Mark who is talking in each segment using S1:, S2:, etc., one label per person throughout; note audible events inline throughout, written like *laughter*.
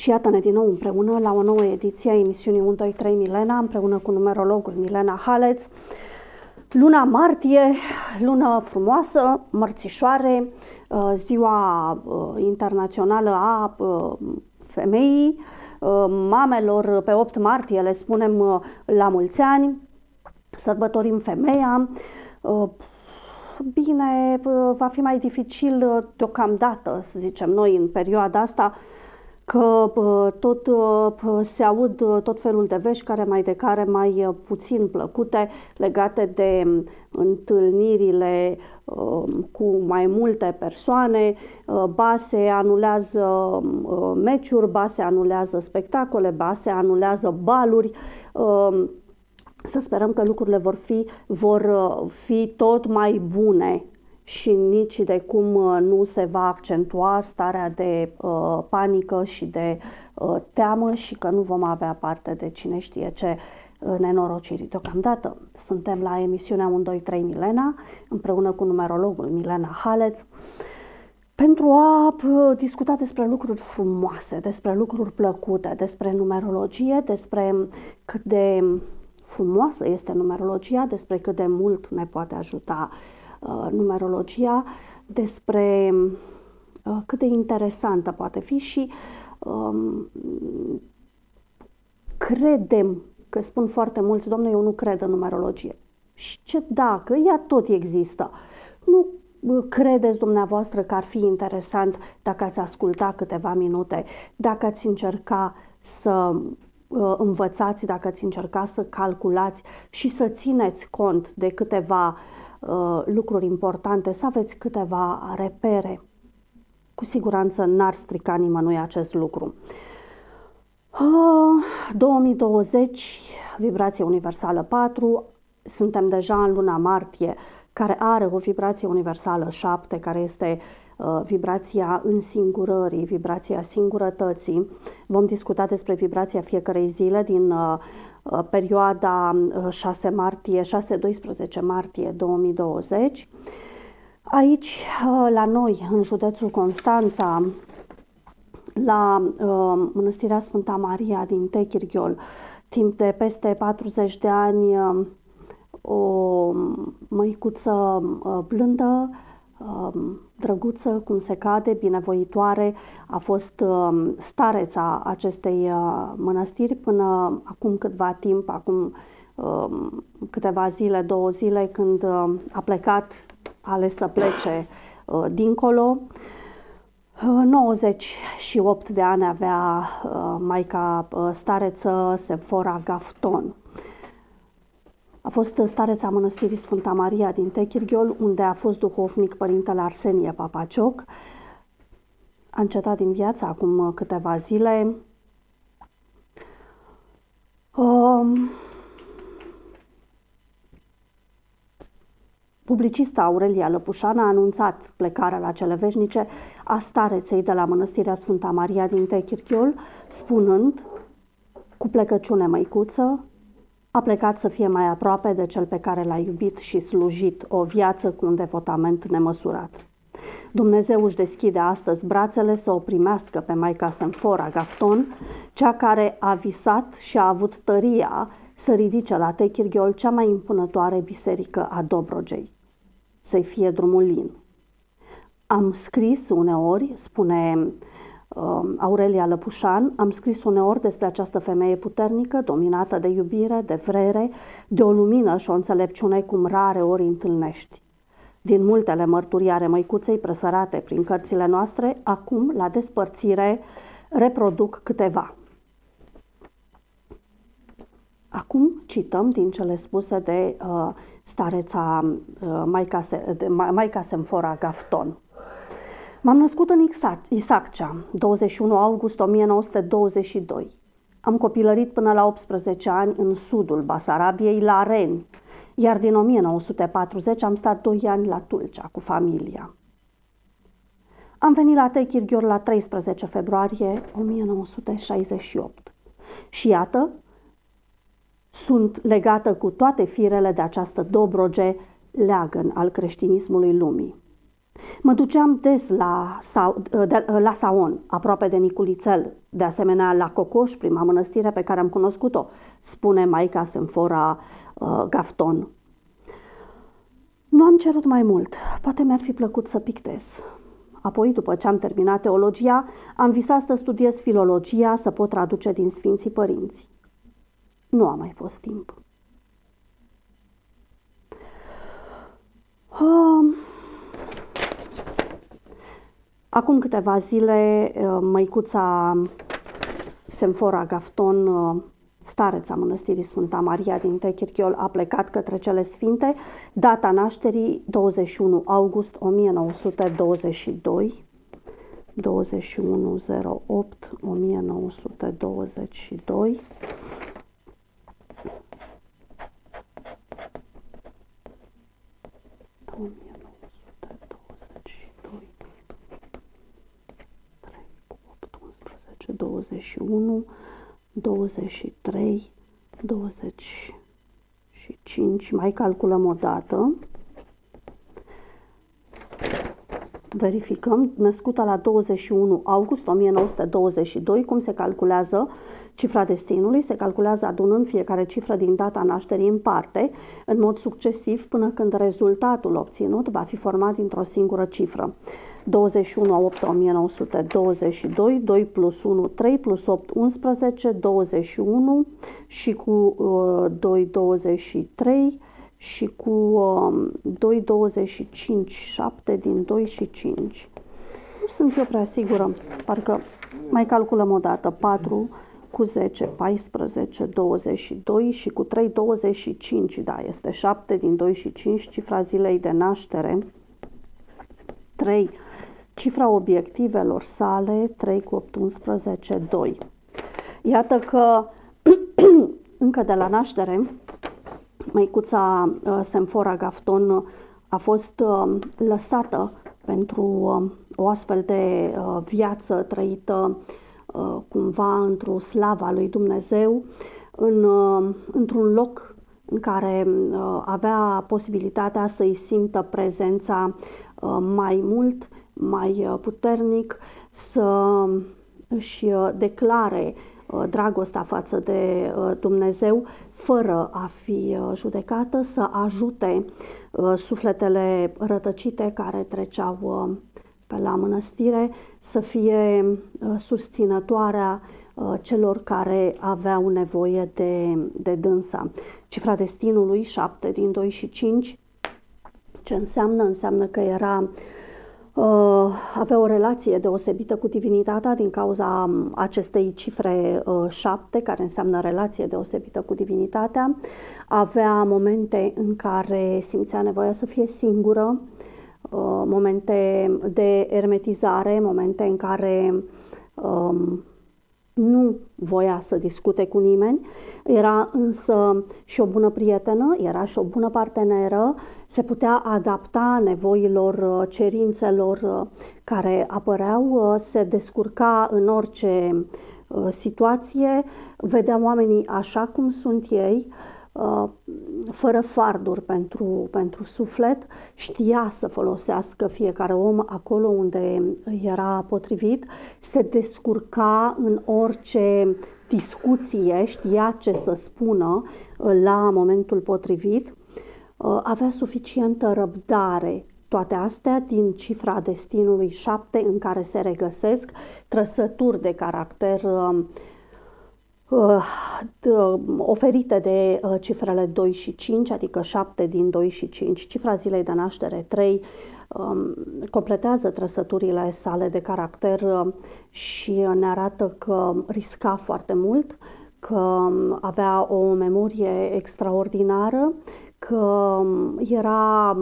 S1: Și iată-ne din nou împreună la o nouă ediție a emisiunii 1, 2, 3 Milena, împreună cu numerologul Milena Haleț. Luna martie, lună frumoasă, mărțișoare, uh, ziua uh, internațională a uh, femeii, mamelor pe 8 martie le spunem la mulți ani, sărbătorim femeia, bine, va fi mai dificil deocamdată, să zicem noi, în perioada asta, că tot se aud tot felul de vești care mai de care mai puțin plăcute legate de întâlnirile cu mai multe persoane, ba se anulează meciuri, ba se anulează spectacole, ba se anulează baluri. Să sperăm că lucrurile vor fi, vor fi tot mai bune și nici de cum uh, nu se va accentua starea de uh, panică și de uh, teamă și că nu vom avea parte de cine știe ce uh, nenorociri. Deocamdată suntem la emisiunea 1, 2, 3 Milena, împreună cu numerologul Milena Haleț, pentru a uh, discuta despre lucruri frumoase, despre lucruri plăcute, despre numerologie, despre cât de frumoasă este numerologia, despre cât de mult ne poate ajuta uh, Uh, numerologia, despre uh, cât de interesantă poate fi și um, credem, că spun foarte mulți, domnule, eu nu cred în numerologie. Și ce dacă ea tot există? Nu uh, credeți dumneavoastră că ar fi interesant dacă ați asculta câteva minute, dacă ați încerca să învățați, dacă ați încerca să calculați și să țineți cont de câteva uh, Uh, lucruri importante, să aveți câteva repere. Cu siguranță n-ar strica nimănui acest lucru. Uh, 2020, vibrație universală 4, suntem deja în luna martie, care are o vibrație universală 7, care este uh, vibrația însingurării, vibrația singurătății. Vom discuta despre vibrația fiecarei zile din uh, Uh, perioada 6 uh, martie, 6-12 martie 2020. Aici, uh, la noi, în județul Constanța, la Mănăstirea Sfânta Maria din Techirghiol, timp de peste 40 de ani, o măicuță blândă, Um, drăguță, cum se cade, binevoitoare, a fost um, stareța acestei uh, mănăstiri până acum câtva timp, acum um, câteva zile, două zile, când uh, a plecat, a ales să plece uh, dincolo. 98 de ani avea maica stareță Sefora Gafton. A fost stareța mănăstirii Sfânta Maria din Techirghiol, unde a fost duhovnic părintele Arsenie Papacioc. A încetat din viață acum câteva zile. Um, Publicista Aurelia Lăpușan a anunțat plecarea la cele veșnice a stareței de la Mănăstirea Sfânta Maria din Techirghiol, spunând, cu plecăciune măicuță, a plecat să fie mai aproape de cel pe care l-a iubit și slujit o viață cu un devotament nemăsurat. Dumnezeu își deschide astăzi brațele să o primească pe Maica Semfora Gafton, cea care a visat și a avut tăria să ridice la Techirghiol cea mai impunătoare biserică a Dobrogei. Să-i fie drumul lin. Am scris uneori, spune Um, Aurelia Lăpușan, am scris uneori despre această femeie puternică, dominată de iubire, de vrere, de o lumină și o înțelepciune cum rare ori întâlnești. Din multele mărturii ale măicuței presărate prin cărțile noastre, acum, la despărțire, reproduc câteva. Acum cităm din cele spuse de uh, stareța uh, Maica, Se, de, Maica Semfora Gafton. M-am născut în Isaccea, 21 august 1922. Am copilărit până la 18 ani în sudul Basarabiei, la Ren, iar din 1940 am stat 2 ani la Tulcea cu familia. Am venit la Techirghior la 13 februarie 1968. Și iată, sunt legată cu toate firele de această dobroge leagăn al creștinismului lumii. Mă duceam des la, de, la Saon, aproape de Niculițel, de asemenea la Cocoș, prima mănăstire pe care am cunoscut-o, spune Maica Semfora uh, Gafton. Nu am cerut mai mult, poate mi-ar fi plăcut să pictez. Apoi, după ce am terminat teologia, am visat să studiez filologia, să pot traduce din Sfinții Părinți. Nu a mai fost timp. Uh, Acum câteva zile, uh, măicuța Semfora Gafton, uh, stareța mănăstirii Sfânta Maria din Techirchiol, a plecat către cele sfinte, data nașterii 21 august 1922, 2108 1922. Oh, 21, 23, 25. Mai calculăm o dată. Verificăm. Născută la 21 august 1922, cum se calculează cifra destinului? Se calculează adunând fiecare cifră din data nașterii în parte, în mod succesiv, până când rezultatul obținut va fi format dintr-o singură cifră. 21 a 8 1922, 2 plus 1, 3 plus 8, 11, 21 și cu uh, 2, 23 și cu uh, 2, 25, 7 din 2 și 5. Nu sunt eu prea sigură, parcă mai calculăm o dată, 4 cu 10, 14, 22 și cu 3, 25, da, este 7 din 2 și 5, cifra zilei de naștere. 3 cifra obiectivelor sale 3 cu 18, 2. Iată că *clears throat* încă de la naștere, măicuța uh, Semfora Gafton a fost uh, lăsată pentru uh, o astfel de viață trăită cumva într-o slava lui Dumnezeu, în, într-un loc în care avea posibilitatea să-i simtă prezența mai mult mai uh, puternic să își uh, declare uh, dragostea față de Dumnezeu fără a fi judecată, să ajute sufletele rătăcite care treceau pe la mănăstire, să fie susținătoarea celor care aveau nevoie de, de dânsa. Cifra destinului, 7 din 2 și 5, ce înseamnă? Înseamnă că era uh, Uh, avea o relație deosebită cu divinitatea din cauza um, acestei cifre uh, șapte, care înseamnă relație deosebită cu divinitatea. Avea momente în care simțea nevoia să fie singură, uh, momente de ermetizare, momente în care um, nu voia să discute cu nimeni, era însă și o bună prietenă, era și o bună parteneră, se putea adapta nevoilor, cerințelor uh, care apăreau, uh, se descurca în orice uh, situație, vedea oamenii așa cum sunt ei, Uh, fără farduri pentru, pentru suflet, știa să folosească fiecare om acolo unde era potrivit, se descurca în orice discuție, știa ce să spună uh, la momentul potrivit, uh, avea suficientă răbdare toate astea din cifra destinului 7 în care se regăsesc trăsături de caracter Uh, oferite de uh, cifrele 2 și 5, adică 7 din 2 și 5. Cifra zilei de naștere 3 um, completează trăsăturile sale de caracter uh, și ne arată că risca foarte mult, că um, avea o memorie extraordinară, că um, era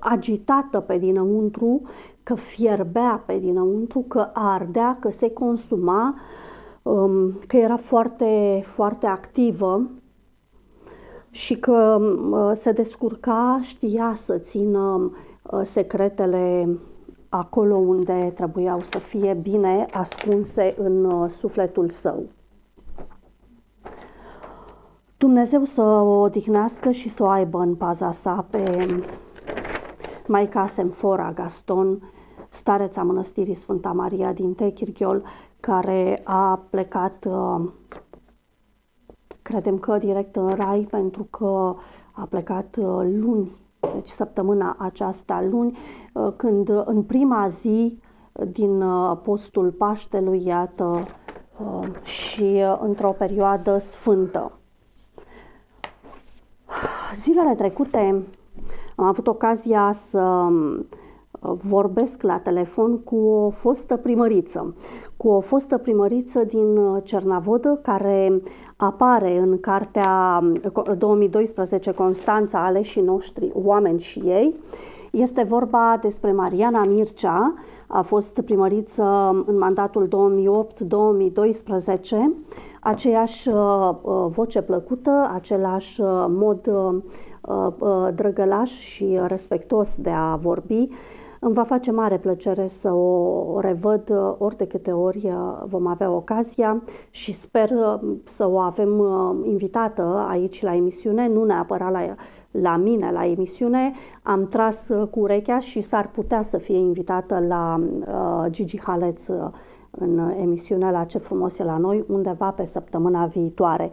S1: agitată pe dinăuntru, că fierbea pe dinăuntru, că ardea, că se consuma, Um, că era foarte, foarte activă și că um, se descurca, știa să țină uh, secretele acolo unde trebuiau să fie bine ascunse în uh, sufletul său. Dumnezeu să o odihnească și să o aibă în paza sa pe, Maica Semfora Gaston, stareța mănăstirii Sfânta Maria din Techirghiol, care a plecat, uh, credem că direct în Rai, pentru că a plecat uh, luni, deci săptămâna aceasta luni, uh, când în prima zi din postul Paștelui, iată, și într-o perioadă sfântă. Zilele trecute am avut ocazia să vorbesc la telefon cu o fostă primăriță, cu o fostă primăriță din Cernavodă care apare în cartea 2012 Constanța aleșii noștri, oameni și ei. Este vorba despre Mariana Mircea, a fost primăriță în mandatul 2008-2012, aceeași uh, uh, voce plăcută, același uh, mod drăgălaș și respectos de a vorbi, îmi va face mare plăcere să o revăd uh, ori de câte ori uh, vom avea ocazia și sper uh, să o avem invitată aici la emisiune, nu neapărat la, la mine la emisiune. Am tras cu urechea și s-ar putea să fie invitată la uh, Gigi Haleț în emisiunea la Ce frumos e la noi, undeva pe săptămâna viitoare.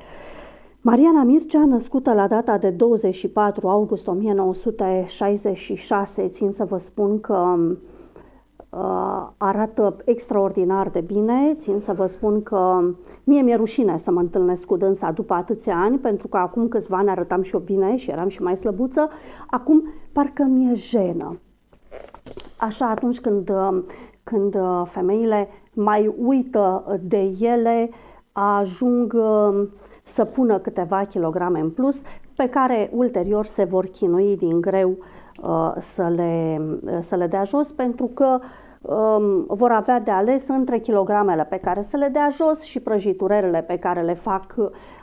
S1: Mariana Mircea, născută la data de 24 august 1966, țin să vă spun că uh, arată extraordinar de bine, țin să vă spun că mie mi-e rușine să mă întâlnesc cu dânsa după atâția ani, pentru că acum câțiva ani arătam și eu bine și eram și mai slăbuță, acum parcă mi-e jenă. Așa atunci când, când femeile mai uită de ele, ajung uh, să pună câteva kilograme în plus, pe care ulterior se vor chinui din greu uh, să, le, uh, să le dea jos, pentru că um, vor avea de ales între kilogramele pe care să le dea jos și prăjiturele pe care le fac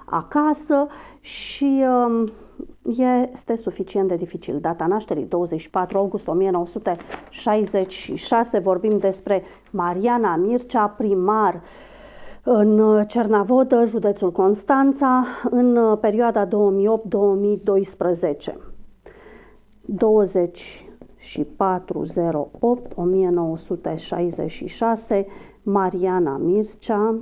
S1: acasă și um, este suficient de dificil. Data nașterii 24 august 1966 vorbim despre Mariana Mircea, primar în Cernavodă, județul Constanța, în perioada 2008-2012. 2408 1966 Mariana Mircea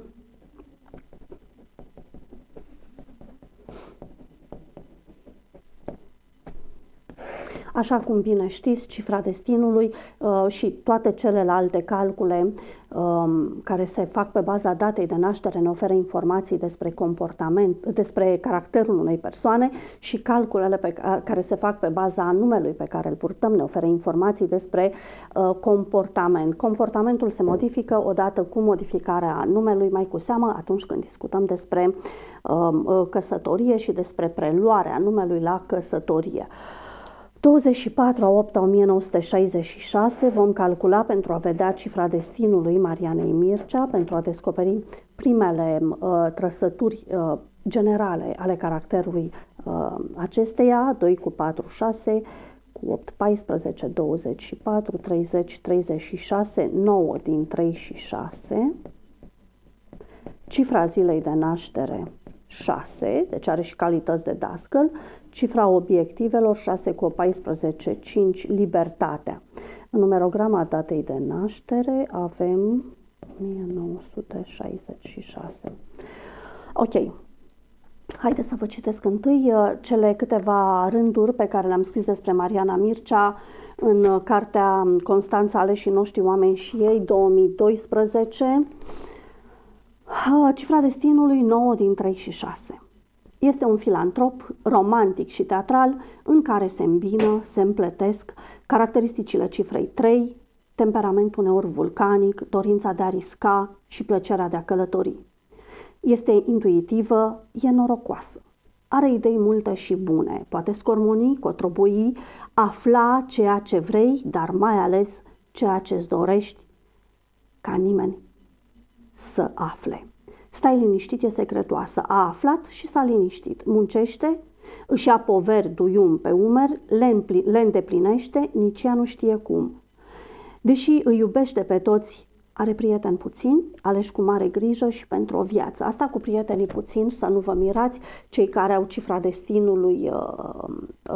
S1: Așa cum bine știți, cifra destinului uh, și toate celelalte calcule um, care se fac pe baza datei de naștere ne oferă informații despre comportament, despre caracterul unei persoane și calculele pe care se fac pe baza numelui pe care îl purtăm ne oferă informații despre uh, comportament. Comportamentul se modifică odată cu modificarea numelui, mai cu seamă atunci când discutăm despre um, uh, căsătorie și despre preluarea numelui la căsătorie. 24 a 8 a 1966 vom calcula pentru a vedea cifra destinului Marianei Mircea, pentru a descoperi primele uh, trăsături uh, generale ale caracterului uh, acesteia, 2 cu 4, 6, cu 8, 14, 24, 30, 36, 9 din 3 și 6, cifra zilei de naștere 6, deci are și calități de dascăl, cifra obiectivelor 6 cu 14, 5, libertatea. În numerograma datei de naștere avem 1966. Ok. Haideți să vă citesc întâi uh, cele câteva rânduri pe care le-am scris despre Mariana Mircea în cartea Constanța Aleșii noștri oameni și ei 2012. Cifra destinului 9 din 3 și 6. Este un filantrop romantic și teatral în care se îmbină, se împletesc caracteristicile cifrei 3, temperamentul uneori vulcanic, dorința de a risca și plăcerea de a călători. Este intuitivă, e norocoasă. Are idei multe și bune, poate scormoni, cotrobui, afla ceea ce vrei, dar mai ales ceea ce îți dorești ca nimeni să afle. Stai liniștit, e secretoasă. A aflat și s-a liniștit. Muncește, își ia poveri duium pe umer, le, le îndeplinește, nici ea nu știe cum. Deși îi iubește pe toți, are prieteni puțini, aleși cu mare grijă și pentru o viață. Asta cu prietenii puțini, să nu vă mirați, cei care au cifra destinului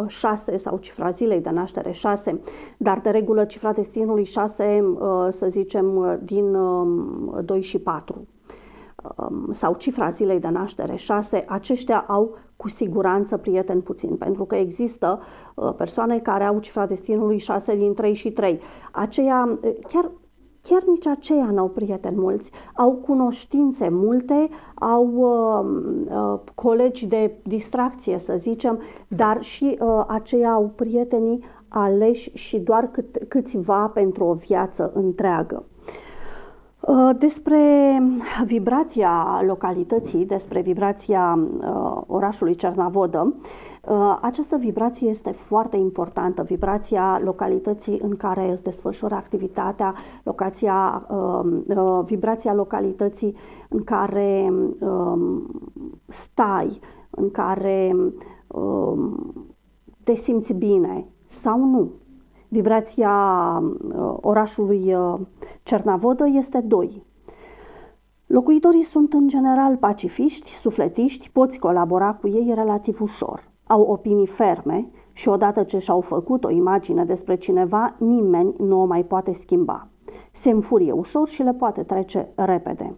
S1: 6 uh, uh, sau cifra zilei de naștere 6, dar de regulă cifra destinului 6, uh, să zicem, din 2 um, și 4 um, sau cifra zilei de naștere 6, aceștia au cu siguranță prieteni puțin, pentru că există persoane care au cifra destinului 6 din 3 și 3. Aceia, chiar chiar nici aceia n-au prieteni mulți, au cunoștințe multe, au uh, uh, colegi de distracție, să zicem, dar și uh, aceia au prietenii aleși și doar cât, câțiva pentru o viață întreagă. Uh, despre vibrația localității, despre vibrația uh, orașului Cernavodă, Uh, această vibrație este foarte importantă, vibrația localității în care îți desfășură activitatea, locația, um, uh, vibrația localității în care um, stai, în care um, te simți bine sau nu. Vibrația uh, orașului Cernavodă este 2. Locuitorii sunt în general pacifiști, sufletiști, poți colabora cu ei relativ ușor au opinii ferme și odată ce și-au făcut o imagine despre cineva, nimeni nu o mai poate schimba. Se înfurie ușor și le poate trece repede.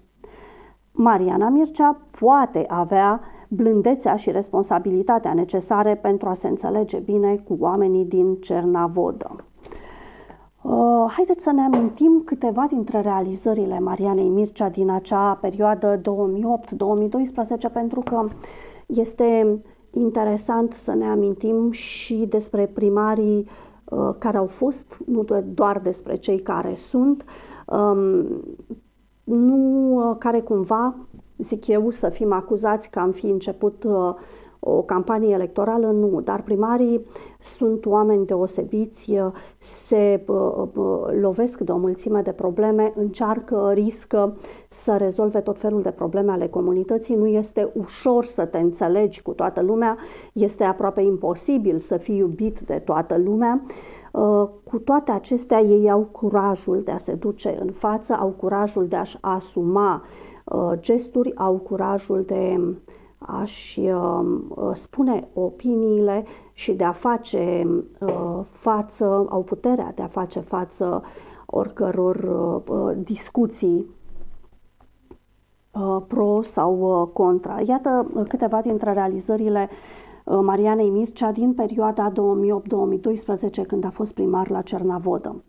S1: Mariana Mircea poate avea blândețea și responsabilitatea necesare pentru a se înțelege bine cu oamenii din Cernavodă. Uh, haideți să ne amintim câteva dintre realizările Marianei Mircea din acea perioadă 2008-2012 pentru că este interesant să ne amintim și despre primarii uh, care au fost, nu doar despre cei care sunt, um, nu uh, care cumva, zic eu, să fim acuzați că am fi început uh, o campanie electorală, nu, dar primarii sunt oameni deosebiți, se lovesc de o mulțime de probleme, încearcă, riscă să rezolve tot felul de probleme ale comunității. Nu este ușor să te înțelegi cu toată lumea, este aproape imposibil să fii iubit de toată lumea. Uh, cu toate acestea, ei au curajul de a se duce în față, au curajul de a-și asuma uh, gesturi, au curajul de a-și um, uh, spune opiniile și de a face uh, față, au puterea de a face față oricăror uh, discuții pro sau contra. Iată câteva dintre realizările Marianei Mircea din perioada 2008-2012 când a fost primar la Cernavodă.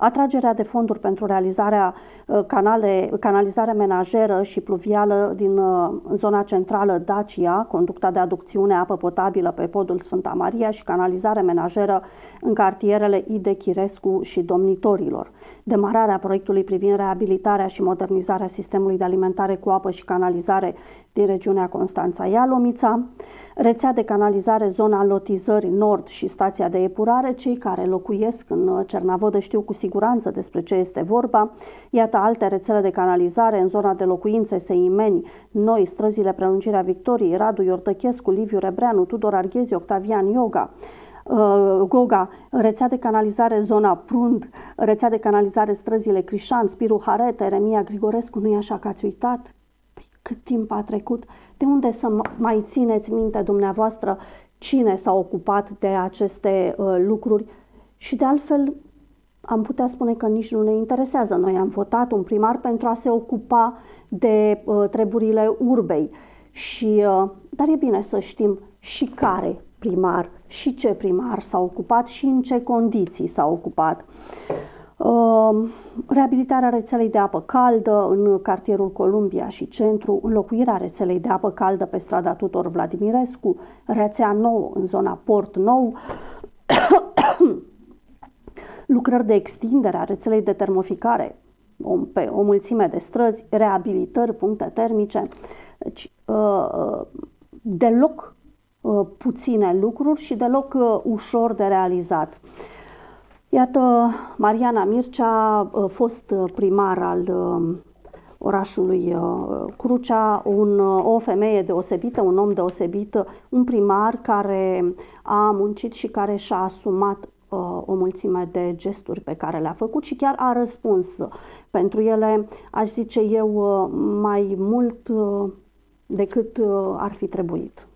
S1: Atragerea de fonduri pentru realizarea Uh, canale, canalizare menajeră și pluvială din uh, zona centrală Dacia, conducta de aducțiune apă potabilă pe podul Sfânta Maria și canalizare menajeră în cartierele Ide Chirescu și Domnitorilor. Demararea proiectului privind reabilitarea și modernizarea sistemului de alimentare cu apă și canalizare din regiunea Constanța Ialomița, rețea de canalizare zona lotizării nord și stația de epurare, cei care locuiesc în uh, Cernavodă știu cu siguranță despre ce este vorba, iată alte rețele de canalizare în zona de locuințe, Seimeni, Noi, străzile Prelungirea Victoriei, Radu Iortăchescu, Liviu Rebreanu, Tudor Arghezi, Octavian Yoga, uh, Goga, rețea de canalizare zona Prund, rețea de canalizare străzile Crișan, Spiru Harete, Remia Grigorescu, nu-i așa că ați uitat? Păi, cât timp a trecut? De unde să mai țineți minte dumneavoastră cine s-a ocupat de aceste uh, lucruri? Și de altfel, am putea spune că nici nu ne interesează. Noi am votat un primar pentru a se ocupa de uh, treburile urbei. Și, uh, dar e bine să știm și care primar și ce primar s-a ocupat și în ce condiții s-a ocupat. Uh, reabilitarea rețelei de apă caldă în cartierul Columbia și centru, înlocuirea rețelei de apă caldă pe strada Tutor Vladimirescu, rețea nouă în zona Port Nou, *coughs* lucrări de extindere a rețelei de termoficare pe o mulțime de străzi, reabilitări, puncte termice. Deci, uh, uh, deloc uh, puține lucruri și deloc ușor de realizat. Iată, Mariana Mircea, a fost primar al orașului Crucea, un, o femeie deosebită, un om deosebit, un primar care a muncit și care și-a asumat o mulțime de gesturi pe care le-a făcut și chiar a răspuns pentru ele, aș zice eu, mai mult decât ar fi trebuit.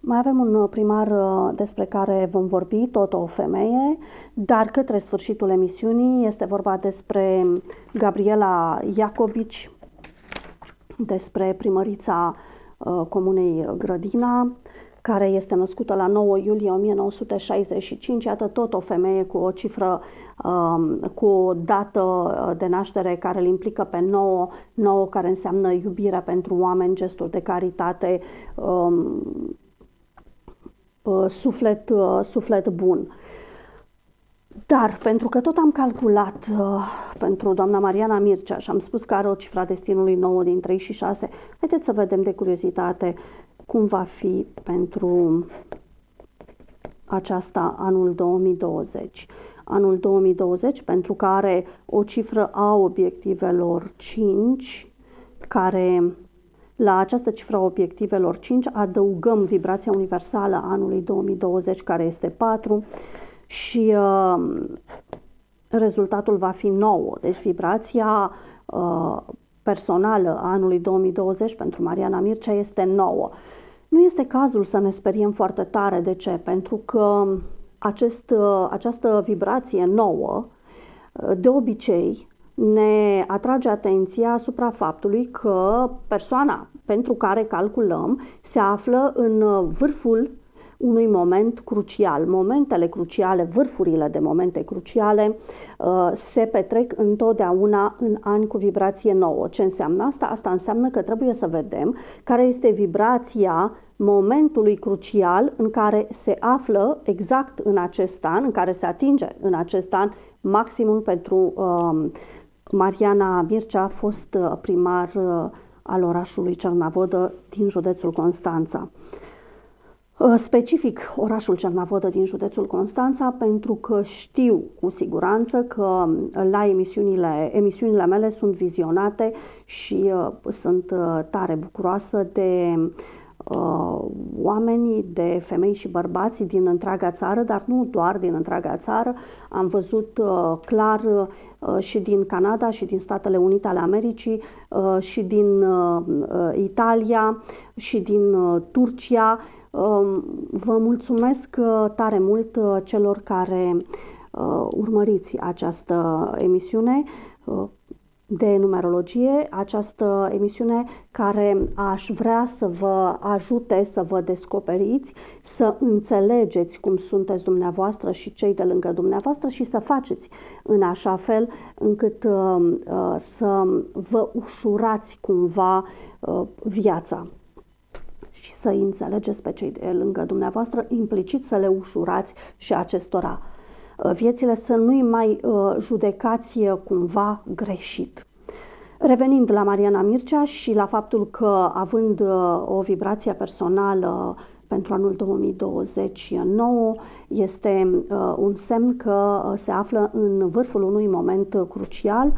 S1: Mai avem un primar despre care vom vorbi, tot o femeie, dar către sfârșitul emisiunii este vorba despre Gabriela Iacobici, despre primărița uh, comunei Grădina, care este născută la 9 iulie 1965, iată tot o femeie cu o cifră, um, cu o dată de naștere care îl implică pe 9, 9 care înseamnă iubire pentru oameni, gesturi de caritate, um, uh, suflet, uh, suflet bun. Dar pentru că tot am calculat uh, pentru doamna Mariana Mircea și am spus că are o cifra destinului 9 din 3 și 6, haideți să vedem de curiozitate cum va fi pentru aceasta anul 2020. Anul 2020 pentru că are o cifră a obiectivelor 5, care la această cifră a obiectivelor 5 adăugăm vibrația universală a anului 2020 care este 4 și uh, rezultatul va fi nou. Deci vibrația uh, personală a anului 2020 pentru Mariana Mircea este nouă. Nu este cazul să ne speriem foarte tare. De ce? Pentru că acest, uh, această vibrație nouă, uh, de obicei, ne atrage atenția asupra faptului că persoana pentru care calculăm se află în vârful unui moment crucial. Momentele cruciale, vârfurile de momente cruciale uh, se petrec întotdeauna în ani cu vibrație nouă. Ce înseamnă asta? Asta înseamnă că trebuie să vedem care este vibrația momentului crucial în care se află exact în acest an, în care se atinge în acest an maximum pentru uh, Mariana Mircea a fost uh, primar uh, al orașului Cernavodă din județul Constanța. Uh, specific orașul Cernavodă din județul Constanța pentru că știu cu siguranță că la emisiunile, emisiunile mele sunt vizionate și uh, sunt uh, tare bucuroasă de uh, oameni, de femei și bărbați din întreaga țară, dar nu doar din întreaga țară. Am văzut uh, clar uh, și din Canada și din Statele Unite ale Americii uh, și din uh, Italia și din uh, Turcia Um, vă mulțumesc uh, tare mult uh, celor care uh, urmăriți această emisiune de numerologie, această emisiune care aș vrea să vă ajute să vă descoperiți, să înțelegeți cum sunteți dumneavoastră și cei de lângă dumneavoastră și să faceți în așa fel încât uh, să vă ușurați cumva uh, viața și să înțelegeți pe cei de lângă dumneavoastră, implicit să le ușurați și acestora uh, viețile, să nu-i mai uh, judecați uh, cumva greșit. Revenind la Mariana Mircea și la faptul că, având o vibrație personală pentru anul 2029, este un semn că se află în vârful unui moment crucial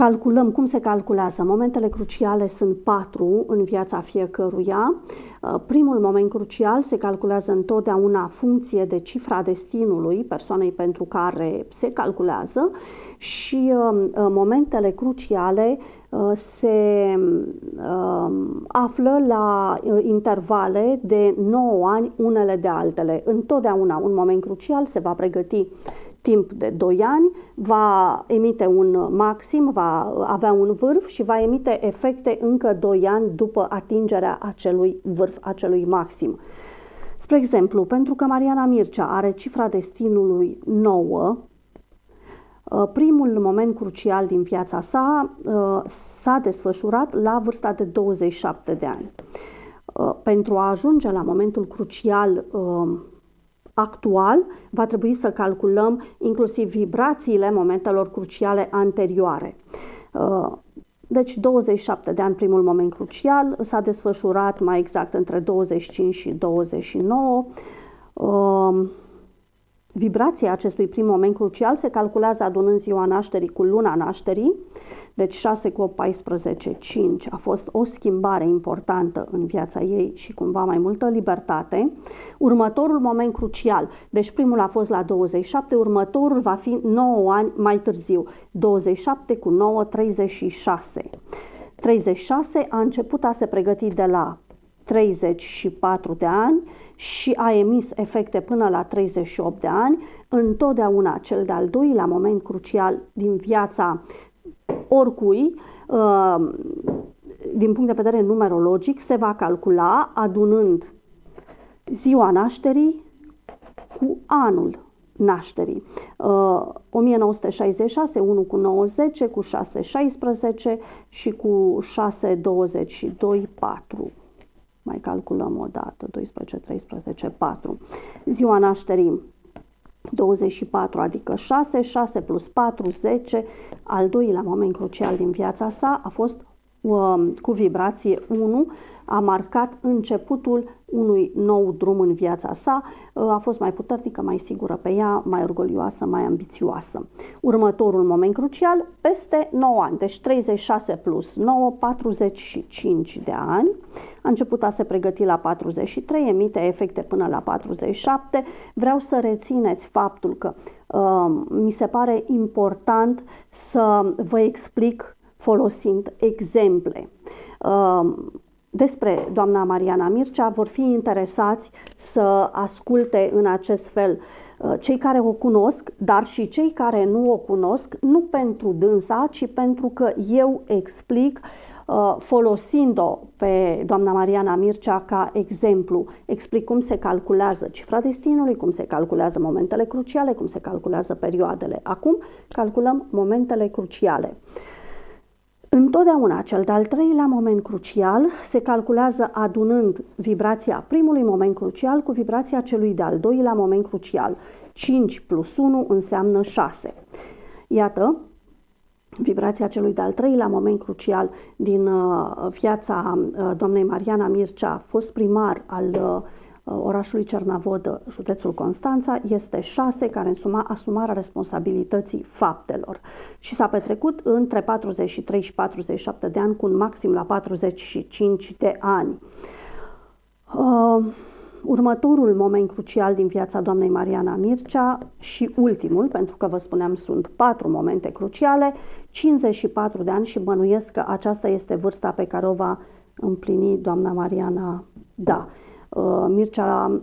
S1: Calculăm cum se calculează. Momentele cruciale sunt patru în viața fiecăruia. Uh, primul moment crucial se calculează întotdeauna funcție de cifra destinului persoanei pentru care se calculează și uh, uh, momentele cruciale se află la intervale de 9 ani unele de altele. Întotdeauna un moment crucial se va pregăti timp de 2 ani, va emite un maxim, va avea un vârf și va emite efecte încă 2 ani după atingerea acelui vârf, acelui maxim. Spre exemplu, pentru că Mariana Mircea are cifra destinului 9, uh, primul moment crucial din viața sa uh, s-a desfășurat la vârsta de 27 de ani. Uh, pentru a ajunge la momentul crucial actual, va trebui să calculăm inclusiv vibrațiile momentelor cruciale anterioare. Uh, deci 27 de ani, primul moment crucial, s-a desfășurat mai exact între 25 și 29. Uh, vibrația acestui prim moment crucial se calculează adunând ziua nașterii cu luna nașterii, deci 6 cu 8, 14, 5 a fost o schimbare importantă în viața ei și cumva mai multă libertate. Următorul moment crucial, deci primul a fost la 27, următorul va fi 9 ani mai târziu, 27 cu 9, 36. 36 a început a se pregăti de la 34 de ani și a emis efecte până la 38 de ani, întotdeauna cel de-al doilea moment crucial din viața oricui, uh, din punct de vedere numerologic, se va calcula adunând ziua nașterii cu anul nașterii. Uh, 1966, 1 cu 9, 10, cu 6, 16 și cu 6, 22, 4. Mai calculăm o dată, 12, 13, 4. Ziua nașterii 24, adică 6, 6 plus 4, 10. Al doilea moment crucial din viața sa a fost uh, cu vibrație 1, a marcat începutul unui nou drum în viața sa, uh, a fost mai puternică, mai sigură pe ea, mai orgolioasă, mai ambițioasă. Următorul moment crucial, peste 9 ani, deci 36 plus 9, 45 de ani. A început a se pregăti la 43, emite efecte până la 47. Vreau să rețineți faptul că uh, mi se pare important să vă explic folosind exemple. Uh, despre doamna Mariana Mircea vor fi interesați să asculte în acest fel uh, cei care o cunosc, dar și cei care nu o cunosc, nu pentru dânsa, ci pentru că eu explic uh, folosind-o pe doamna Mariana Mircea ca exemplu, explic cum se calculează cifra destinului, cum se calculează momentele cruciale, cum se calculează perioadele. Acum calculăm momentele cruciale. Întotdeauna cel de-al treilea moment crucial se calculează adunând vibrația primului moment crucial cu vibrația celui de-al doilea moment crucial. 5 plus 1 înseamnă 6. Iată, vibrația celui de-al treilea moment crucial din uh, viața uh, doamnei Mariana Mircea, fost primar al uh, Uh, orașului Cernavodă, județul Constanța, este 6, care însuma asumarea responsabilității faptelor. Și s-a petrecut între 43 și 47 de ani, cu un maxim la 45 de ani. Uh, următorul moment crucial din viața doamnei Mariana Mircea și ultimul, pentru că vă spuneam sunt patru momente cruciale, 54 de ani și bănuiesc că aceasta este vârsta pe care o va împlini doamna Mariana, da, Uh, Mircea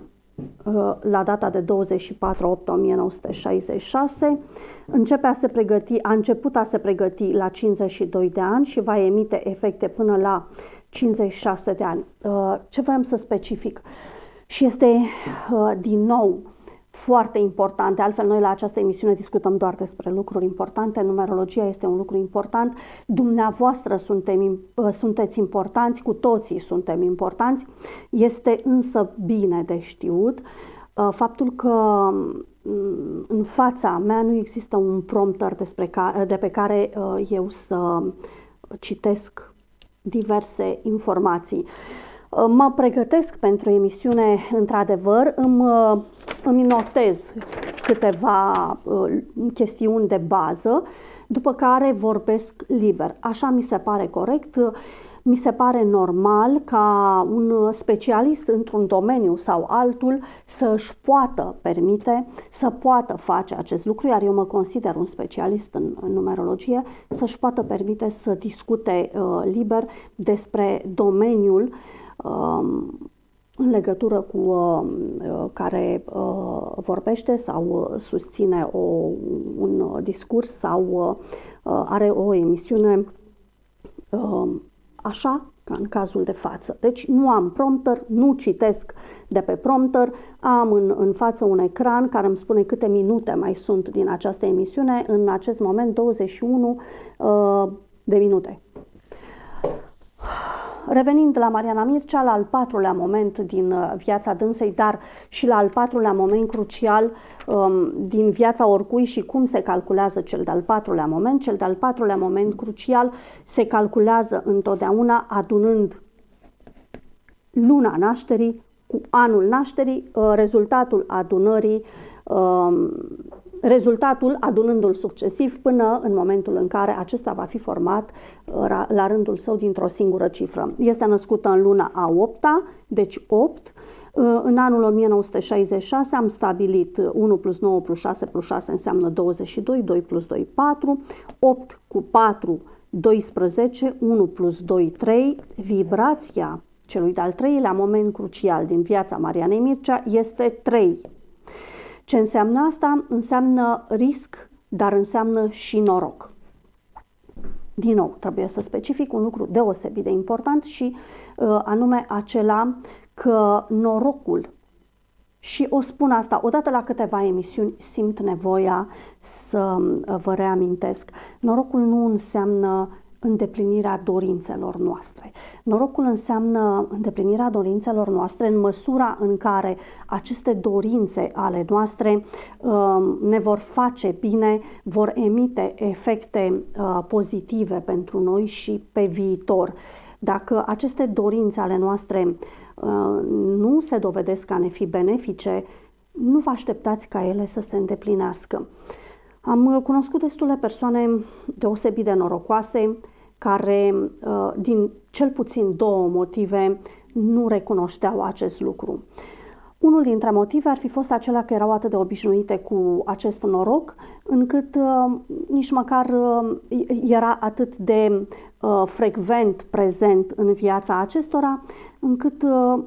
S1: uh, la data de 24 8 1966 începe a se pregăti, a început a se pregăti la 52 de ani și va emite efecte până la 56 de ani. Uh, ce vreau să specific? Și este din nou foarte importante. Altfel, noi la această emisiune discutăm doar despre lucruri importante. Numerologia este un lucru important. Dumneavoastră suntem, ă, sunteți importanți, cu toții suntem importanți. Este însă bine de știut ă, faptul că mm, în fața mea nu există un prompter despre care, de pe care ă, eu să citesc diverse informații. Mă pregătesc pentru emisiune, într-adevăr, îmi, îmi notez câteva uh, chestiuni de bază, după care vorbesc liber. Așa mi se pare corect, mi se pare normal ca un specialist într-un domeniu sau altul să își poată permite, să poată face acest lucru, iar eu mă consider un specialist în, în numerologie, să-și poată permite să discute uh, liber despre domeniul uh, Um, în legătură cu uh, uh, care uh, vorbește sau susține o, un discurs sau are o emisiune um, așa ca în cazul de față. Deci nu am prompter, nu citesc de pe prompter, am în, în față un ecran care îmi spune câte minute mai sunt din această emisiune, în acest moment 21 uh, de minute. Revenind la Mariana Mircea, la al patrulea moment din uh, viața dânsei, dar și la al patrulea moment crucial um, din viața oricui și cum se calculează cel de-al patrulea moment. Cel de-al patrulea moment crucial se calculează întotdeauna adunând luna nașterii cu anul nașterii, uh, rezultatul adunării um, rezultatul adunându-l succesiv până în momentul în care acesta va fi format uh, la rândul său dintr-o singură cifră. Este născută în luna a 8 deci 8. Uh, în anul 1966 am stabilit 1 plus 9 plus 6 plus 6 înseamnă 22, 2 plus 2, 4, 8 cu 4, 12, 1 plus 2, 3. Vibrația celui de-al treilea moment crucial din viața Marianei Mircea este 3. Ce înseamnă asta? Înseamnă risc, dar înseamnă și noroc. Din nou, trebuie să specific un lucru deosebit de important și uh, anume acela că norocul și o spun asta, odată la câteva emisiuni simt nevoia să uh, vă reamintesc. Norocul nu înseamnă îndeplinirea dorințelor noastre. Norocul înseamnă îndeplinirea dorințelor noastre în măsura în care aceste dorințe ale noastre uh, ne vor face bine, vor emite efecte uh, pozitive pentru noi și pe viitor. Dacă aceste dorințe ale noastre uh, nu se dovedesc a ne fi benefice, nu vă așteptați ca ele să se îndeplinească. Am cunoscut destule persoane deosebit de norocoase care, uh, din cel puțin două motive, nu recunoșteau acest lucru. Unul dintre motive ar fi fost acela că erau atât de obișnuite cu acest noroc, încât uh, nici măcar uh, era atât de uh, frecvent prezent în viața acestora, încât uh,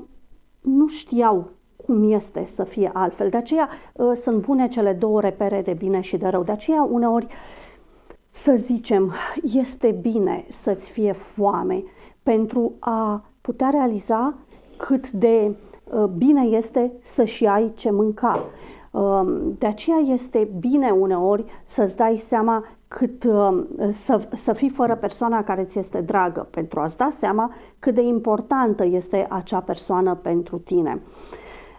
S1: nu știau cum este să fie altfel. De aceea uh, sunt bune cele două repere de bine și de rău. De aceea uneori să zicem, este bine să-ți fie foame pentru a putea realiza cât de uh, bine este să-și ai ce mânca. Um, de aceea este bine uneori să-ți dai seama cât um, să, să fii fără persoana care ți este dragă, pentru a-ți da seama cât de importantă este acea persoană pentru tine.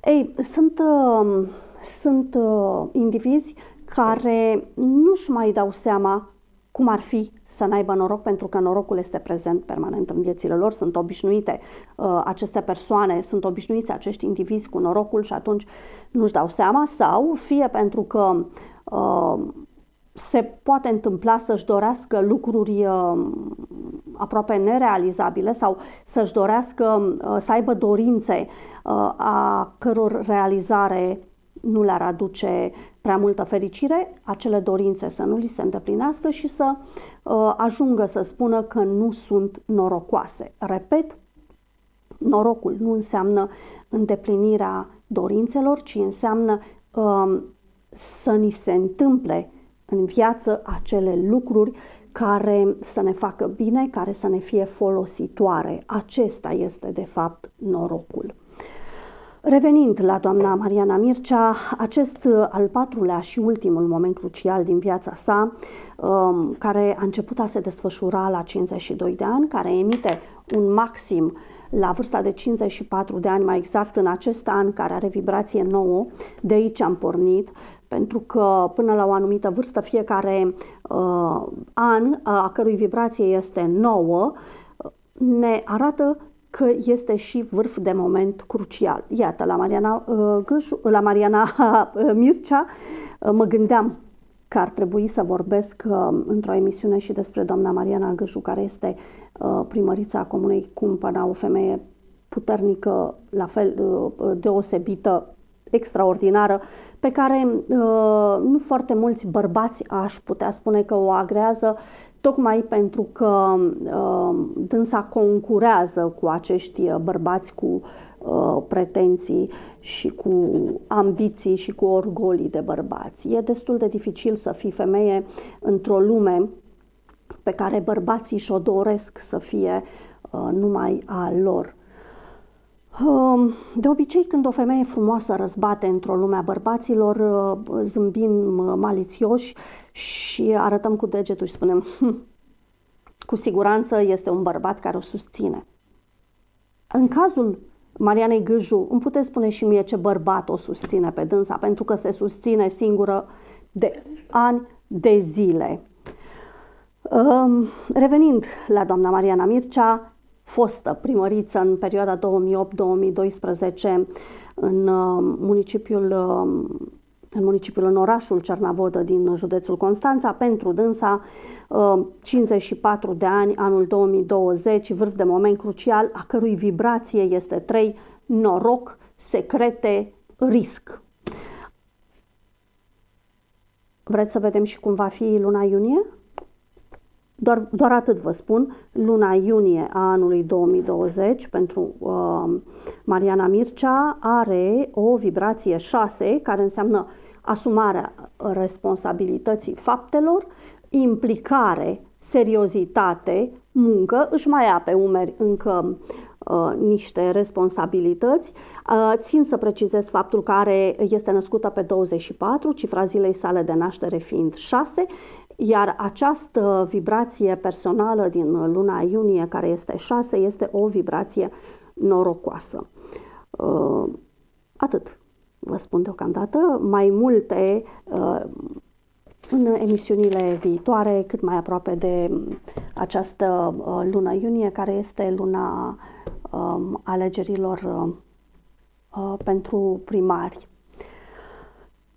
S1: Ei, sunt, um, sunt uh, indivizi care nu-și mai dau seama cum ar fi să n-aibă noroc, pentru că norocul este prezent permanent în viețile lor, sunt obișnuite uh, aceste persoane, sunt obișnuiți acești indivizi cu norocul și atunci nu-și dau seama sau fie pentru că uh, se poate întâmpla să-și dorească lucruri uh, aproape nerealizabile sau să-și dorească uh, să aibă dorințe uh, a căror realizare nu le-ar aduce prea multă fericire, acele dorințe să nu li se îndeplinească și să uh, ajungă să spună că nu sunt norocoase. Repet, norocul nu înseamnă îndeplinirea dorințelor, ci înseamnă uh, să ni se întâmple în viață acele lucruri care să ne facă bine, care să ne fie folositoare. Acesta este, de fapt, norocul. Revenind la doamna Mariana Mircea, acest uh, al patrulea și ultimul moment crucial din viața sa, um, care a început a se desfășura la 52 de ani, care emite un maxim la vârsta de 54 de ani, mai exact în acest an, care are vibrație nouă, de aici am pornit, pentru că până la o anumită vârstă fiecare uh, an a cărui vibrație este nouă ne arată că este și vârf de moment crucial. Iată, la Mariana, uh, Gâșu, la Mariana *laughs* uh, Mircea uh, mă gândeam că ar trebui să vorbesc într-o emisiune și despre doamna Mariana Gâșu, care este primărița comunei Cumpăna, o femeie puternică, la fel deosebită, extraordinară, pe care nu foarte mulți bărbați aș putea spune că o agrează tocmai pentru că uh, dânsa concurează cu acești uh, bărbați cu uh, pretenții și cu ambiții și cu orgolii de bărbați. E destul de dificil să fii femeie într-o lume pe care bărbații și-o doresc să fie uh, numai a lor. Um, de obicei, când o femeie frumoasă răzbate într-o lume a bărbaților, uh, zâmbind malițioși și arătăm cu degetul și spunem hm, cu siguranță este un bărbat care o susține. În cazul Marianei Gâju, îmi puteți spune și mie ce bărbat o susține pe dânsa, pentru că se susține singură de ani de zile. Um, revenind la doamna Mariana Mircea, fostă primăriță în perioada 2008-2012 în uh, municipiul uh, în municipiul, în orașul Cernavodă din județul Constanța. Pentru dânsa, 54 de ani, anul 2020, vârf de moment crucial, a cărui vibrație este 3, noroc, secrete, risc. Vreți să vedem și cum va fi luna iunie? Doar, doar atât vă spun, luna iunie a anului 2020 pentru uh, Mariana Mircea are o vibrație 6 care înseamnă asumarea responsabilității faptelor, implicare, seriozitate, muncă, își mai ia pe umeri încă uh, niște responsabilități. Uh, țin să precizez faptul că are, este născută pe 24, cifra zilei sale de naștere fiind 6, iar această vibrație personală din luna iunie, care este 6, este o vibrație norocoasă. Uh, atât vă spun deocamdată. Mai multe uh, în emisiunile viitoare, cât mai aproape de această uh, lună iunie, care este luna um, alegerilor pentru primari.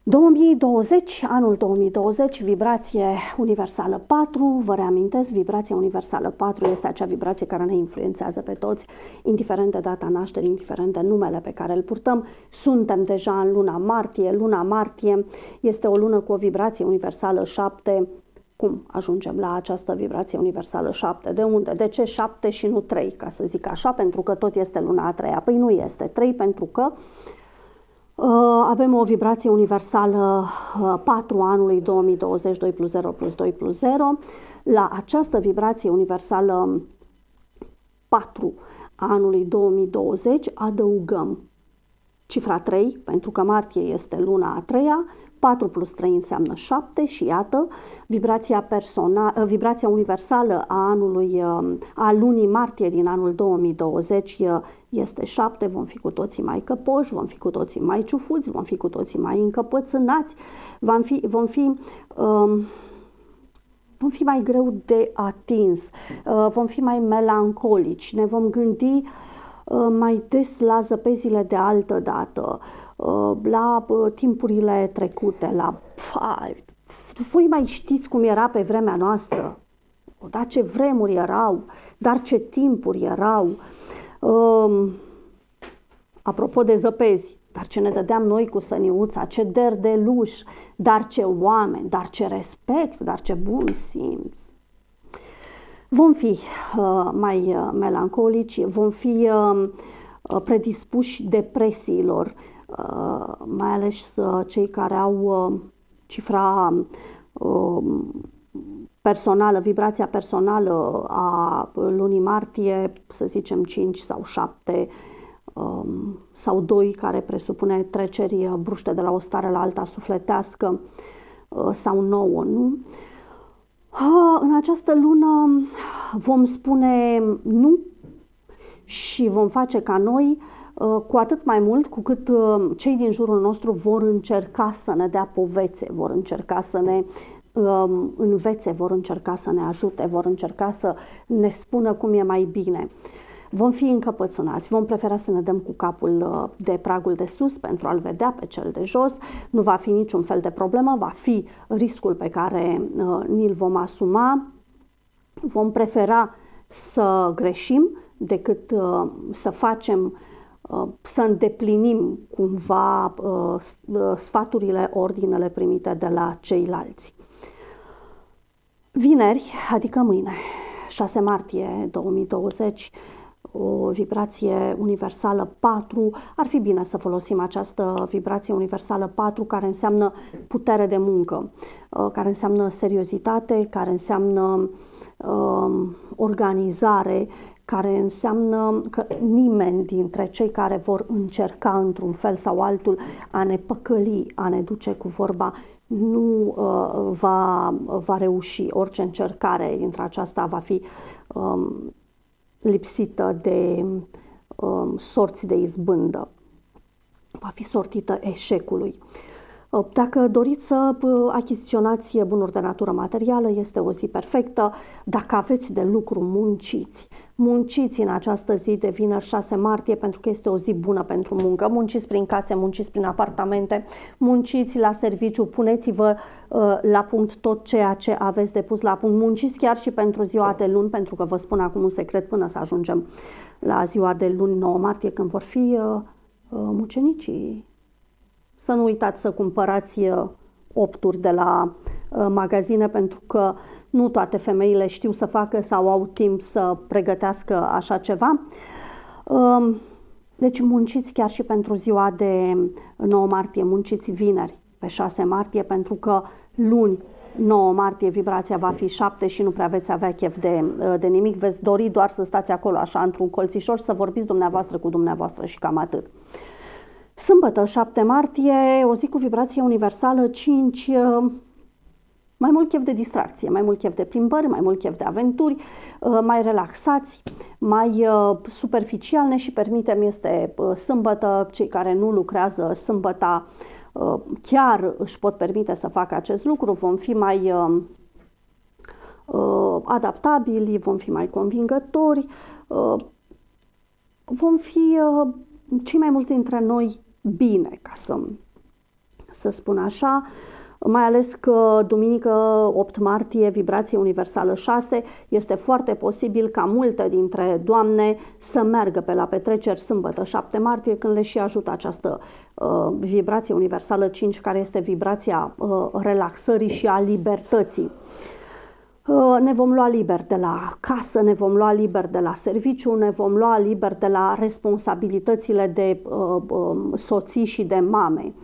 S1: 2020, anul 2020, vibrație universală 4, vă reamintesc, vibrația universală 4 este acea vibrație care ne influențează pe toți, indiferent de data nașterii, indiferent de numele pe care îl purtăm. Suntem deja în luna martie, luna martie este o lună cu o vibrație universală 7, cum ajungem la această vibrație universală 7? De unde? De ce 7 și nu 3, ca să zic așa, pentru că tot este luna a treia? Păi nu este 3 pentru că Uh, avem o vibrație universală 4 uh, anului 2020, 2 plus 0 plus 2 plus 0. La această vibrație universală 4 anului 2020 adăugăm cifra 3, pentru că martie este luna a treia, 4 plus 3 înseamnă 7 și iată, vibrația, persona, uh, vibrația universală a anului, a lunii martie din anul 2020 este 7, vom fi cu toții mai căpoși, vom fi cu toții mai ciufuți, vom fi cu toții mai încăpățânați, vom fi, vom fi um, vom fi mai greu de atins, uh, vom fi mai melancolici, ne vom gândi uh, mai des la zăpezile de altă dată, uh, la uh, timpurile trecute, la... Voi mai știți cum era pe vremea noastră? Dar ce vremuri erau, dar ce timpuri erau. Um, apropo de zăpezi, dar ce ne dădeam noi cu săniuța, ce der de luș, dar ce oameni, dar ce respect, dar ce bun simț. Vom fi uh, mai uh, melancolici, vom fi uh, predispuși depresiilor, uh, mai ales uh, cei care au uh, cifra uh, personală, vibrația personală a lunii martie, să zicem 5 sau 7 um, sau 2, care presupune treceri bruște de la o stare la alta sufletească uh, sau 9, nu? Uh, în această lună vom spune nu și vom face ca noi uh, cu atât mai mult cu cât cei din jurul nostru vor încerca să ne dea povețe, vor încerca să ne Um, învețe, vor încerca să ne ajute, vor încerca să ne spună cum e mai bine. Vom fi încăpățânați, vom prefera să ne dăm cu capul uh, de pragul de sus pentru a-l vedea pe cel de jos. Nu va fi niciun fel de problemă, va fi riscul pe care uh, ni-l vom asuma. Vom prefera să greșim decât uh, să facem să îndeplinim cumva sfaturile, ordinele primite de la ceilalți. Vineri, adică mâine, 6 martie 2020, o vibrație universală 4, ar fi bine să folosim această vibrație universală 4 care înseamnă putere de muncă, uh, care înseamnă seriozitate, care înseamnă um, organizare, care înseamnă că nimeni dintre cei care vor încerca într-un fel sau altul a ne păcăli, a ne duce cu vorba nu uh, va, va reuși. Orice încercare dintre aceasta va fi um, lipsită de um, sorți de izbândă. Va fi sortită eșecului. Uh, dacă doriți să uh, achiziționați bunuri de natură materială, este o zi perfectă. Dacă aveți de lucru, munciți. Munciți în această zi de vineri 6 martie pentru că este o zi bună pentru muncă. Munciți prin case, munciți prin apartamente, munciți la serviciu, puneți-vă uh, la punct tot ceea ce aveți de pus la punct. Munciți chiar și pentru ziua de luni, pentru că vă spun acum un secret până să ajungem la ziua de luni 9 martie, când vor fi uh, uh, mucenicii să nu uitați să cumpărați uh, opturi de la uh, magazine pentru că nu toate femeile știu să facă sau au timp să pregătească așa ceva. Um, deci munciți chiar și pentru ziua de 9 martie, munciți vineri pe 6 martie pentru că luni 9 martie vibrația va fi 7 și nu prea veți avea chef de, uh, de nimic, veți dori doar să stați acolo așa într-un colțișor și să vorbiți dumneavoastră cu dumneavoastră și cam atât. Sâmbătă, 7 martie, o zi cu vibrație universală 5, uh, mai mult chef de distracție, mai mult chef de plimbări, mai mult chef de aventuri, uh, mai relaxați, mai uh, superficial. Ne și permitem este sâmbătă, cei care nu lucrează sâmbăta chiar își pot permite să facă acest lucru, vom fi mai adaptabili, vom fi mai convingători, vom fi cei mai mulți dintre noi bine, ca să, să spun așa, mai ales că duminică 8 martie, vibrație universală 6, este foarte posibil ca multe dintre doamne să meargă pe la petreceri sâmbătă 7 martie când le și ajută această uh, vibrație universală 5 care este vibrația uh, relaxării și a libertății. Uh, ne vom lua liber de la casă, ne vom lua liber de la serviciu, ne vom lua liber de la responsabilitățile de uh, um, soții și de mame.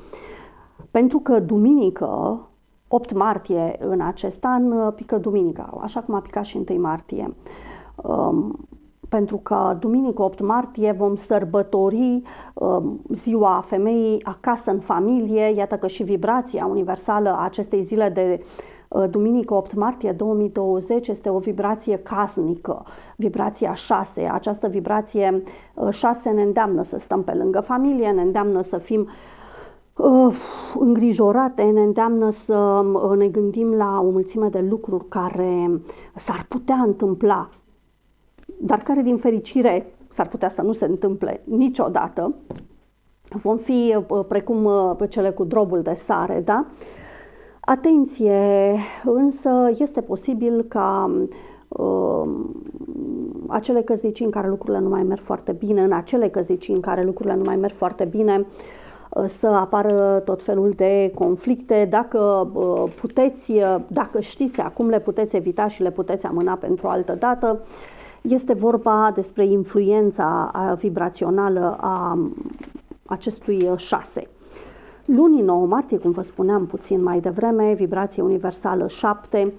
S1: Pentru că duminică, 8 martie în acest an, uh, pică duminica, așa cum a picat și 1 martie. Um, pentru că duminică 8 martie vom sărbători um, ziua femeii acasă în familie, iată că și vibrația universală a acestei zile de Uh, duminică 8 martie 2020 este o vibrație casnică, vibrația 6. Această vibrație 6 uh, ne îndeamnă să stăm pe lângă familie, ne îndeamnă să fim uh, îngrijorate, ne îndeamnă să uh, ne gândim la o mulțime de lucruri care s-ar putea întâmpla, dar care din fericire s-ar putea să nu se întâmple niciodată. Vom fi uh, precum uh, cele cu drobul de sare, da? Atenție, însă este posibil ca uh, acele căsnicii în care lucrurile nu mai merg foarte bine, în acele căsnicii în care lucrurile nu mai merg foarte bine, uh, să apară tot felul de conflicte. Dacă uh, puteți, uh, dacă știți acum, le puteți evita și le puteți amâna pentru o altă dată. Este vorba despre influența vibrațională a acestui șase. Lunii 9 martie, cum vă spuneam puțin mai devreme, vibrație universală 7,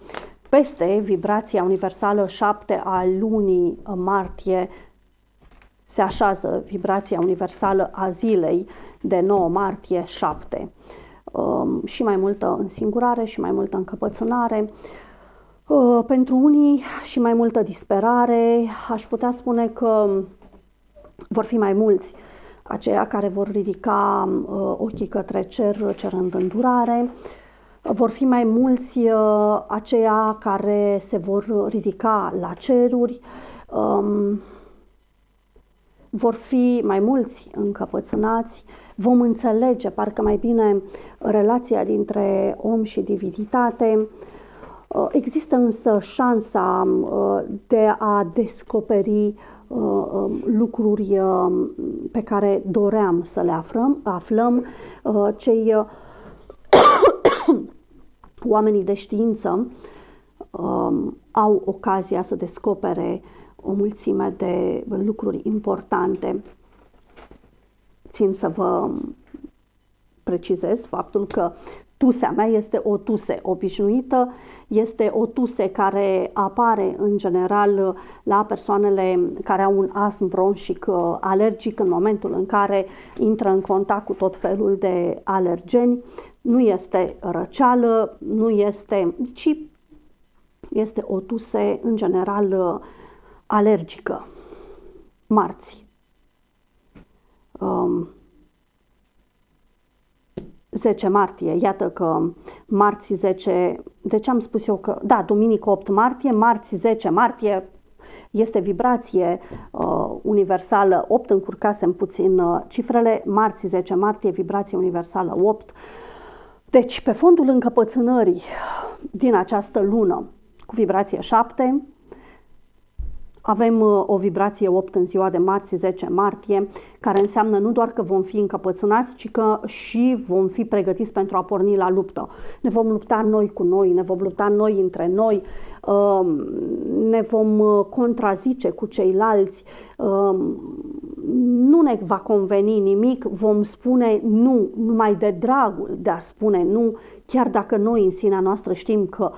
S1: peste vibrația universală 7 a lunii martie se așează vibrația universală a zilei de 9 martie 7. Um, și mai multă însingurare și mai multă încăpățânare. Uh, pentru unii și mai multă disperare, aș putea spune că vor fi mai mulți aceia care vor ridica uh, ochii către cer cerând îndurare, vor fi mai mulți uh, aceia care se vor ridica la ceruri, um, vor fi mai mulți încăpățânați, vom înțelege parcă mai bine relația dintre om și divinitate. Uh, există însă șansa de a descoperi Uh, um, lucruri uh, pe care doream să le aflăm, aflăm uh, cei *coughs* oamenii de știință um, au ocazia să descopere o mulțime de lucruri importante. Țin să vă precizez faptul că tusea mea este o tuse obișnuită, este o tuse care apare în general la persoanele care au un astm bronșic uh, alergic în momentul în care intră în contact cu tot felul de alergeni. Nu este răceală, nu este, ci este o tuse în general uh, alergică. Marți. Um, 10 martie, iată că marți 10, de ce am spus eu că, da, duminică 8 martie, marți 10 martie este vibrație uh, universală 8, încurcasem puțin uh, cifrele, marți 10 martie, vibrație universală 8. Deci, pe fondul încăpățânării din această lună cu vibrație 7, avem uh, o vibrație 8 în ziua de marți, 10 martie, care înseamnă nu doar că vom fi încăpățânați, ci că și vom fi pregătiți pentru a porni la luptă. Ne vom lupta noi cu noi, ne vom lupta noi între noi, um, ne vom uh, contrazice cu ceilalți, um, nu ne va conveni nimic, vom spune nu numai de dragul de a spune nu, chiar dacă noi în sinea noastră știm că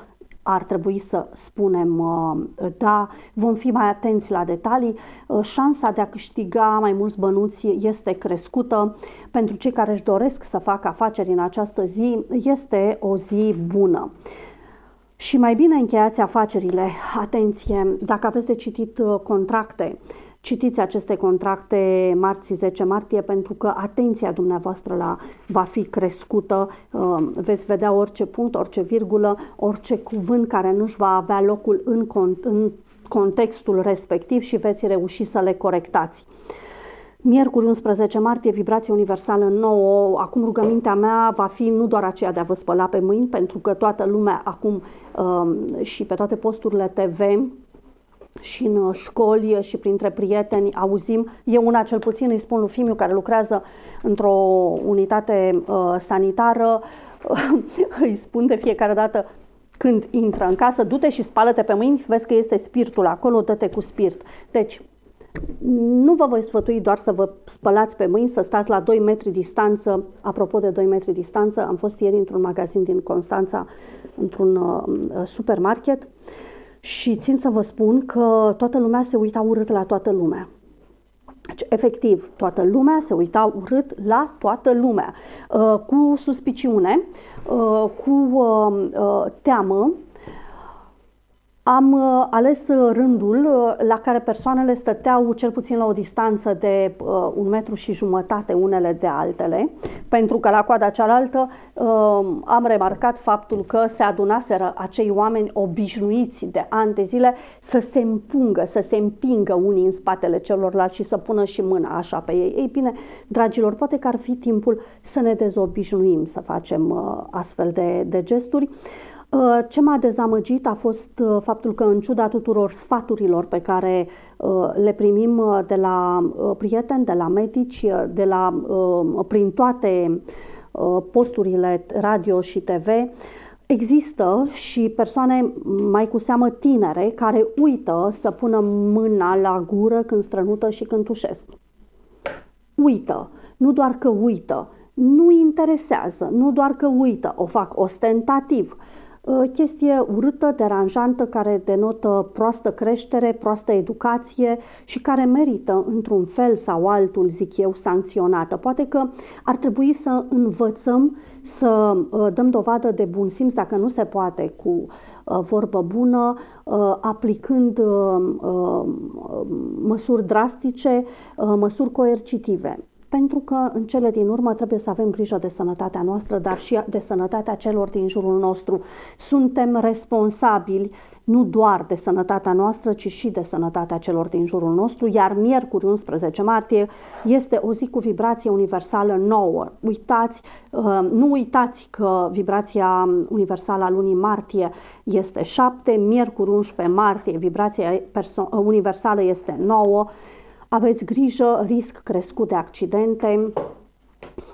S1: ar trebui să spunem uh, da, vom fi mai atenți la detalii. Uh, șansa de a câștiga mai mulți bănuți este crescută. Pentru cei care își doresc să facă afaceri în această zi, este o zi bună. Și mai bine încheiați afacerile. Atenție, dacă aveți de citit uh, contracte, Citiți aceste contracte marți 10 martie pentru că atenția dumneavoastră la va fi crescută, uh, veți vedea orice punct, orice virgulă, orice cuvânt care nu-și va avea locul în, în contextul respectiv și veți reuși să le corectați. Miercuri 11 martie, vibrație universală nouă. Acum rugămintea mea va fi nu doar aceea de a vă spăla pe mâini, pentru că toată lumea acum um, și pe toate posturile TV și în uh, școli și printre prieteni auzim, eu una cel puțin îi spun lui Fimiu care lucrează într-o unitate uh, sanitară, *laughs* îi spun de fiecare dată când intră în casă, du-te și spală-te pe mâini, vezi că este spiritul acolo, dă-te cu spirit. Deci, nu vă voi sfătui doar să vă spălați pe mâini, să stați la 2 metri distanță. Apropo de 2 metri distanță, am fost ieri într-un magazin din Constanța, într-un uh, supermarket și țin să vă spun că toată lumea se uita urât la toată lumea. Deci, efectiv, toată lumea se uita urât la toată lumea, uh, cu suspiciune, uh, cu uh, teamă, am uh, ales uh, rândul uh, la care persoanele stăteau cel puțin la o distanță de uh, un metru și jumătate unele de altele, pentru că la coada cealaltă uh, am remarcat faptul că se adunaseră acei oameni obișnuiți de ani de zile să se împungă, să se împingă unii în spatele celorlalți și să pună și mâna așa pe ei. Ei bine, dragilor, poate că ar fi timpul să ne dezobișnuim să facem uh, astfel de, de gesturi. Uh, ce m-a dezamăgit a fost uh, faptul că în ciuda tuturor sfaturilor pe care uh, le primim de la prieteni, de la medici, de la, prin toate posturile radio și TV, Există și persoane mai cu seamă tinere care uită să pună mâna la gură când strănută și când tușesc. Uită. Nu doar că uită, nu interesează, nu doar că uită, o fac ostentativ chestie urâtă, deranjantă, care denotă proastă creștere, proastă educație și care merită, într-un fel sau altul, zic eu, sancționată. Poate că ar trebui să învățăm să uh, dăm dovadă de bun simț, dacă nu se poate cu uh, vorbă bună, uh, aplicând măsuri drastice, măsuri coercitive pentru că în cele din urmă trebuie să avem grijă de sănătatea noastră, dar și de sănătatea celor din jurul nostru. Suntem responsabili nu doar de sănătatea noastră, ci și de sănătatea celor din jurul nostru, iar miercuri 11 martie este o zi cu vibrație universală nouă. Uitați, uh, nu uitați că vibrația universală a lunii martie este 7, miercuri 11 martie vibrația universală este 9, aveți grijă, risc crescut de accidente,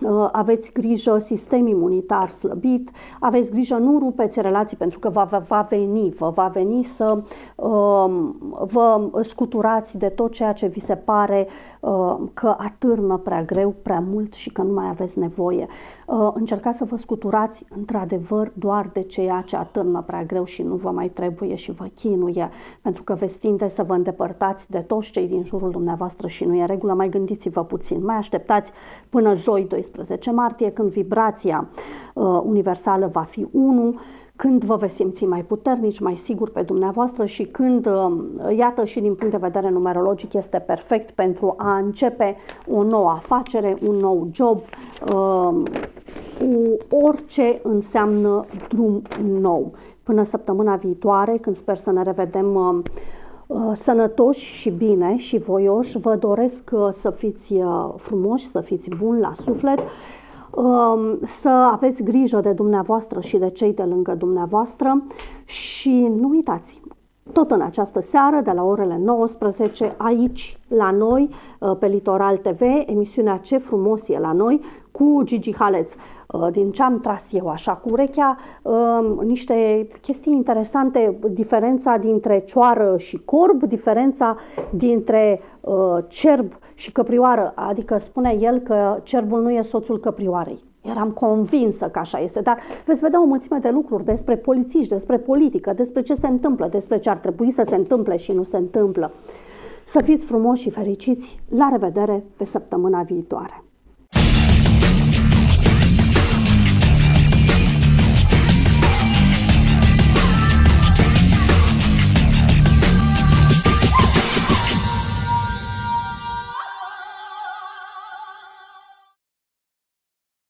S1: uh, aveți grijă, sistem imunitar slăbit, aveți grijă, nu rupeți relații pentru că va, va veni, vă va veni să uh, vă scuturați de tot ceea ce vi se pare uh, că atârnă prea greu, prea mult și că nu mai aveți nevoie. Uh, încercați să vă scuturați într-adevăr doar de ceea ce atârnă prea greu și nu vă mai trebuie și vă chinuie, pentru că veți tinde să vă îndepărtați de toți cei din jurul dumneavoastră și nu e regulă, mai gândiți-vă puțin, mai așteptați până joi 12 martie când vibrația uh, universală va fi 1 când vă veți simți mai puternici, mai siguri pe dumneavoastră și când, uh, iată, și din punct de vedere numerologic este perfect pentru a începe o nouă afacere, un nou job, uh, cu orice înseamnă drum nou. Până săptămâna viitoare, când sper să ne revedem uh, uh, sănătoși și bine și voioși, vă doresc uh, să fiți uh, frumoși, să fiți buni la suflet, uh, să aveți grijă de dumneavoastră și de cei de lângă dumneavoastră și nu uitați, tot în această seară, de la orele 19, aici, la noi, uh, pe Litoral TV, emisiunea Ce frumos e la noi, cu Gigi Haleț. Uh, din ce am tras eu așa cu urechea, um, niște chestii interesante, diferența dintre cioară și corb, diferența dintre uh, cerb și căprioară, adică spune el că cerbul nu e soțul căprioarei. Eram convinsă că așa este, dar veți vedea o mulțime de lucruri despre polițiști, despre politică, despre ce se întâmplă, despre ce ar trebui să se întâmple și nu se întâmplă. Să fiți frumoși și fericiți! La revedere pe săptămâna viitoare!